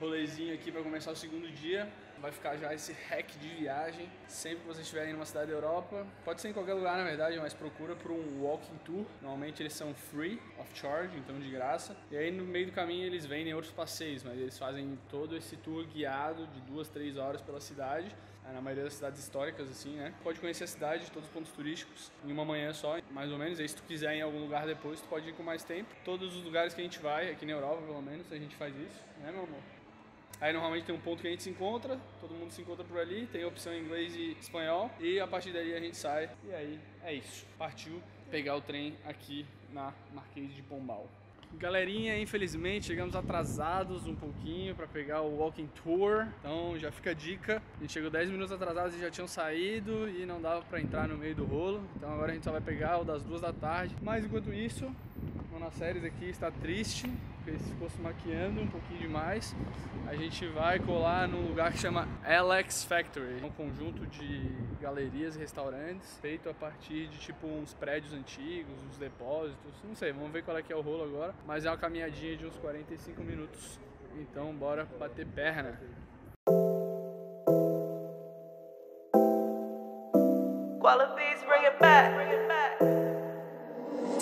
rolezinho aqui para começar o segundo dia. Vai ficar já esse hack de viagem. Sempre que vocês estiverem numa cidade da Europa, pode ser em qualquer lugar na verdade, mas procura por um walking tour. Normalmente eles são free of charge, então de graça. E aí no meio do caminho eles vendem outros passeios, mas eles fazem todo esse tour guiado de duas, três horas pela cidade é, na maioria das cidades históricas, assim, né? Pode conhecer a cidade, todos os pontos turísticos, em uma manhã só, mais ou menos. Aí, se tu quiser em algum lugar depois, tu pode ir com mais tempo. Todos os lugares que a gente vai, aqui na Europa, pelo menos, a gente faz isso, né, meu amor? Aí normalmente tem um ponto que a gente se encontra, todo mundo se encontra por ali, tem opção em inglês e espanhol, e a partir daí a gente sai, e aí é isso. Partiu pegar o trem aqui na Marquês de Pombal. Galerinha, infelizmente chegamos atrasados um pouquinho para pegar o walking tour, então já fica a dica. A gente chegou 10 minutos atrasados e já tinham saído e não dava para entrar no meio do rolo, então agora a gente só vai pegar o das duas da tarde. Mas enquanto isso, Séries aqui está triste, porque ele ficou se maquiando um pouquinho demais. A gente vai colar num lugar que chama Alex Factory, um conjunto de galerias e restaurantes feito a partir de tipo uns prédios antigos, uns depósitos, não sei, vamos ver qual é que é o rolo agora, mas é uma caminhadinha de uns 45 minutos. Então bora bater perna. Qualities, bring it back.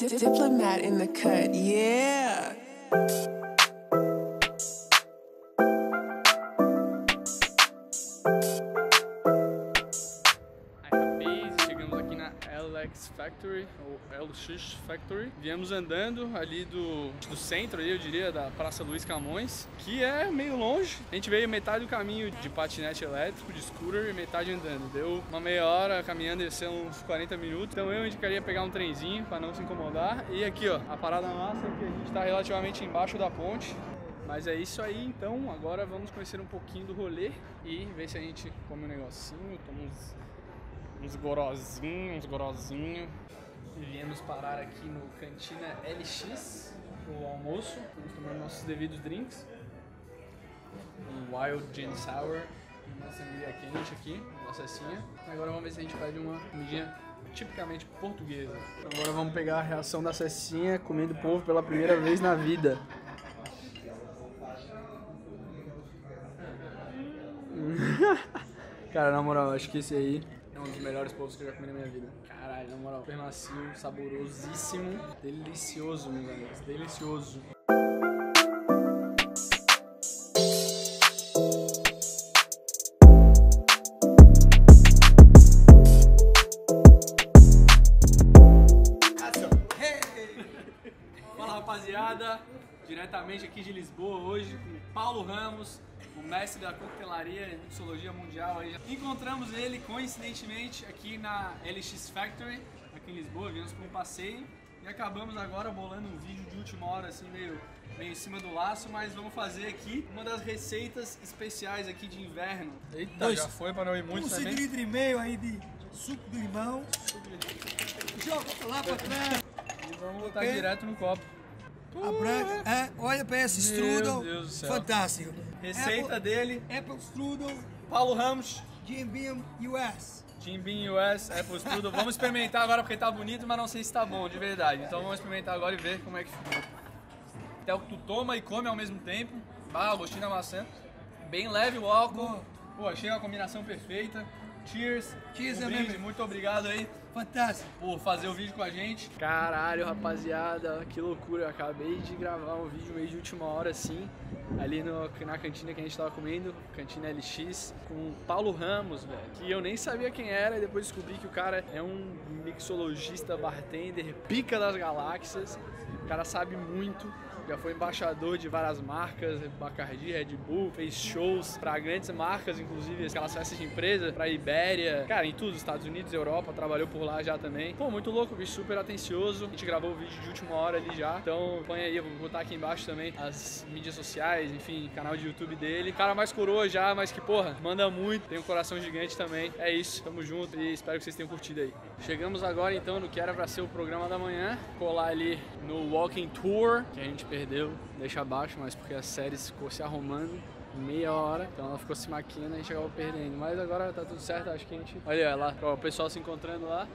Diplomat in the cut, yeah. Factory, ou LX Factory. Viemos andando ali do, do centro, ali, eu diria, da Praça Luiz Camões, que é meio longe. A gente veio metade do caminho de patinete elétrico, de scooter, e metade andando. Deu uma meia hora caminhando, ia ser uns 40 minutos. Então eu indicaria pegar um trenzinho para não se incomodar. E aqui, ó, a parada massa é que a gente está relativamente embaixo da ponte. Mas é isso aí, então agora vamos conhecer um pouquinho do rolê e ver se a gente come um negocinho, toma uns uns gorozinhos, uns gorozinhos. Viemos parar aqui no Cantina LX pro almoço. Estamos tomando nossos devidos drinks. Um Wild Gin Sour uma sangria quente aqui, uma cessinha. Agora vamos ver se a gente pede uma comidinha tipicamente portuguesa. Agora vamos pegar a reação da Cecinha comendo povo pela primeira vez na vida. Cara, na moral, acho que esse aí é um dos melhores povos que eu já comi na minha vida. Caralho, na moral, super macio, saborosíssimo, delicioso, meus amigos, delicioso. Fala rapaziada, diretamente aqui de Lisboa hoje com o Paulo Ramos, o mestre da coquetelaria e mixologia mundial. Aí. Encontramos ele coincidentemente aqui na LX Factory, aqui em Lisboa, viemos para um passeio e acabamos agora bolando um vídeo de última hora, assim, meio, meio em cima do laço, mas vamos fazer aqui uma das receitas especiais aqui de inverno. Eita, Dois. já foi para não ir muito Um também. centímetro e meio aí de suco de limão. Joga lá pra trás. E vamos botar Ok. direto no copo. A branca. É, olha pra esse strudel. Fantástico. Receita dele, Apple, Apple strudel, Paulo Ramos. Jim Beam US. Jim Beam US, Apple Strudel. Vamos experimentar agora porque tá bonito, mas não sei se tá bom de verdade. Então vamos experimentar agora e ver como é que ficou. Até o que tu toma e come ao mesmo tempo. Ah, gostinho da maçã. Bem leve o álcool. Pô, achei uma combinação perfeita. Cheers. Cheers, um meu brinde. Muito obrigado aí Fantástico. por fazer o vídeo com a gente. Caralho, rapaziada, que loucura. Eu acabei de gravar um vídeo meio de última hora assim, ali no, na cantina que a gente tava comendo, cantina LX, com o Paulo Ramos, velho. Que eu nem sabia quem era e depois descobri que o cara é um mixologista, bartender, pica das galáxias. O cara sabe muito. Já foi embaixador de várias marcas, Bacardi, Red Bull, fez shows pra grandes marcas, inclusive aquelas festas de empresa, pra Ibéria, cara, em tudo, Estados Unidos, Europa, trabalhou por lá já também. Pô, muito louco, bicho, super atencioso. A gente gravou o vídeo de última hora ali já. Então, põe aí, vou botar aqui embaixo também as mídias sociais, enfim, canal de YouTube dele. Cara mais coroa já, mas que, porra, manda muito, tem um coração gigante também. É isso, tamo junto e espero que vocês tenham curtido aí. Chegamos agora então no que era pra ser o programa da manhã, colar ali no Walking Tour, que a gente perdeu, deixa abaixo, mas porque a série ficou se arrumando meia hora, então ela ficou se maquiando e a gente acabou perdendo. Mas agora tá tudo certo, acho que a gente. Olha lá, o pessoal se encontrando lá.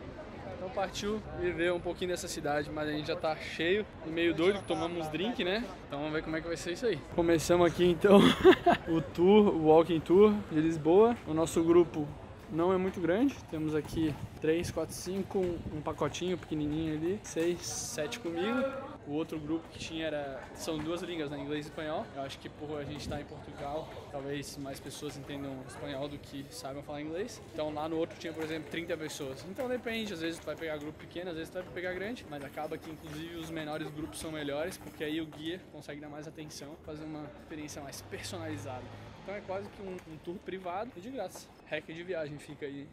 Então partiu viver um pouquinho dessa cidade, mas a gente já tá cheio e meio doido, tomamos drink, né? Então vamos ver como é que vai ser isso aí. Começamos aqui então o tour, o walking tour de Lisboa. O nosso grupo não é muito grande. Temos aqui 3, 4, 5, um, um pacotinho pequenininho ali, 6, 7 comigo. O outro grupo que tinha era. São duas línguas, né? Inglês e espanhol. Eu acho que por a gente estar em Portugal, talvez mais pessoas entendam espanhol do que saibam falar inglês. Então lá no outro tinha, por exemplo, 30 pessoas. Então depende, às vezes tu vai pegar grupo pequeno, às vezes tu vai pegar grande, mas acaba que inclusive os menores grupos são melhores, porque aí o guia consegue dar mais atenção, fazer uma experiência mais personalizada. Então é quase que um, um tour privado e de graça. Hack de viagem fica aí.